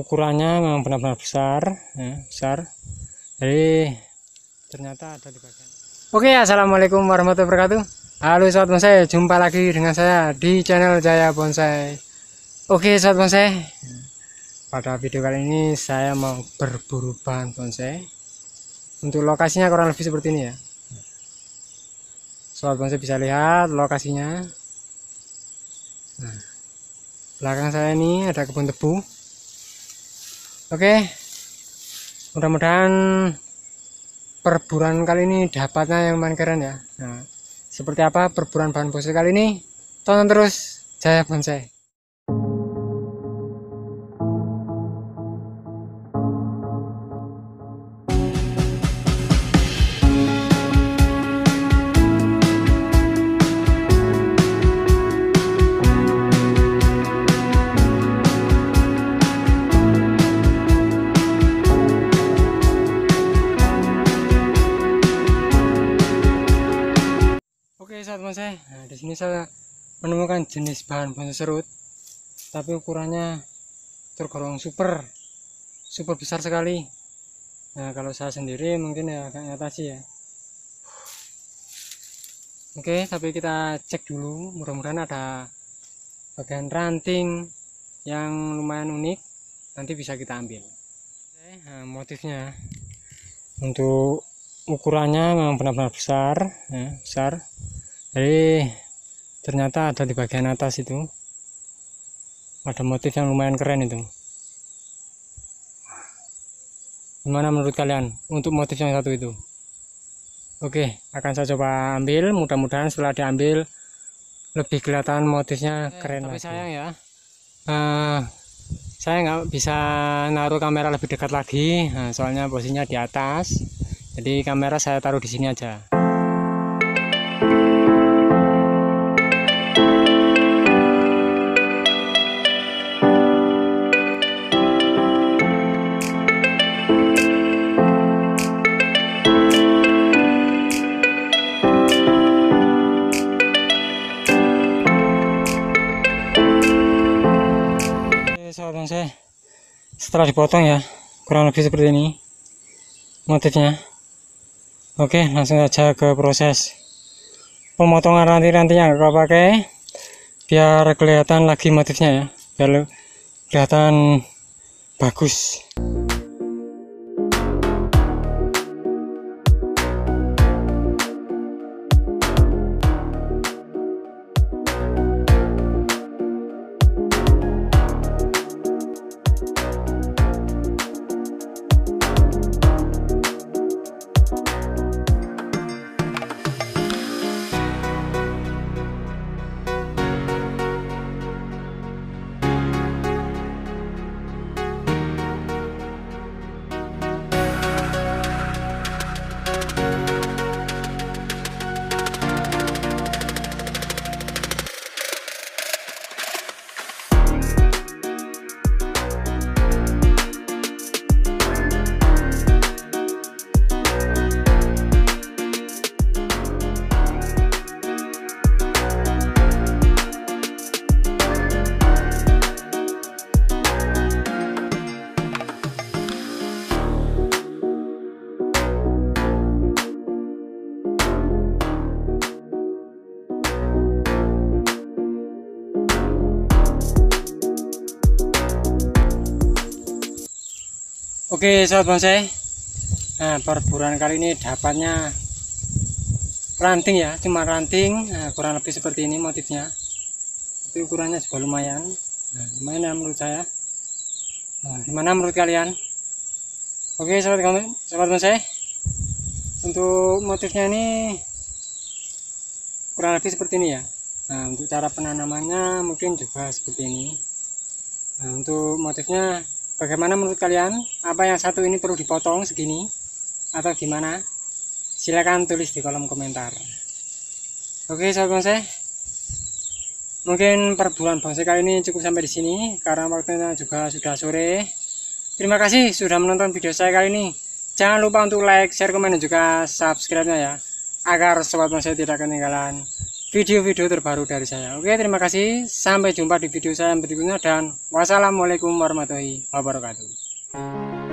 ukurannya memang benar-benar besar ya, besar. Jadi ternyata ada di bagian. Oke assalamualaikum warahmatullahi wabarakatuh. Halo sobat bonsai jumpa lagi dengan saya di channel Jaya Bonsai. Oke sobat bonsai pada video kali ini saya mau berburu bahan bonsai. Untuk lokasinya kurang lebih seperti ini ya. Sobat bonsai bisa lihat lokasinya. Nah, belakang saya ini ada kebun tebu Oke, mudah-mudahan perburuan kali ini dapatnya yang main keren ya. Nah, seperti apa perburuan bahan bonsai kali ini? Tonton terus Jaya Bonsai. Oke saat bonsai, nah di sini saya menemukan jenis bahan bonsai serut, tapi ukurannya tergolong super, super besar sekali. Nah kalau saya sendiri mungkin ya agak ngatasi ya. Oke, tapi kita cek dulu, mudah-mudahan ada bagian ranting yang lumayan unik, nanti bisa kita ambil. Oke, nah, motifnya untuk ukurannya memang benar-benar besar, ya, besar jadi ternyata ada di bagian atas itu. Ada motif yang lumayan keren itu. Gimana menurut kalian untuk motif yang satu itu? Oke akan saya coba ambil. Mudah-mudahan setelah diambil lebih kelihatan motifnya keren tapi lagi. sayang ya. Uh, saya nggak bisa naruh kamera lebih dekat lagi. Nah, soalnya posisinya di atas. Jadi kamera saya taruh di sini aja sahabat saya. Setelah dipotong ya kurang lebih seperti ini motifnya. Oke langsung saja ke proses. Pemotongan ranting-rantingnya kalau pakai biar kelihatan lagi motifnya ya. Biar kelihatan bagus Oke sobat bonsai. Nah perburuan kali ini dapatnya ranting ya cuma ranting. Nah, kurang lebih seperti ini motifnya. Tapi ukurannya juga lumayan. Nah, lumayan ya menurut saya. Nah, gimana menurut kalian? Oke sobat kami sobat bonsai. Untuk motifnya ini kurang lebih seperti ini ya. Nah untuk cara penanamannya mungkin juga seperti ini. Nah untuk motifnya Bagaimana menurut kalian? Apa yang satu ini perlu dipotong segini? Atau gimana? Silahkan tulis di kolom komentar. Oke sahabat bonsai. Mungkin perburuan bonsai kali ini cukup sampai di sini karena waktunya juga sudah sore. Terima kasih sudah menonton video saya kali ini. Jangan lupa untuk like, share, komen, dan juga subscribe-nya ya. Agar sobat bonsai tidak ketinggalan video-video terbaru dari saya. Oke, terima kasih. Sampai jumpa di video saya berikutnya dan wassalamualaikum warahmatullahi wabarakatuh.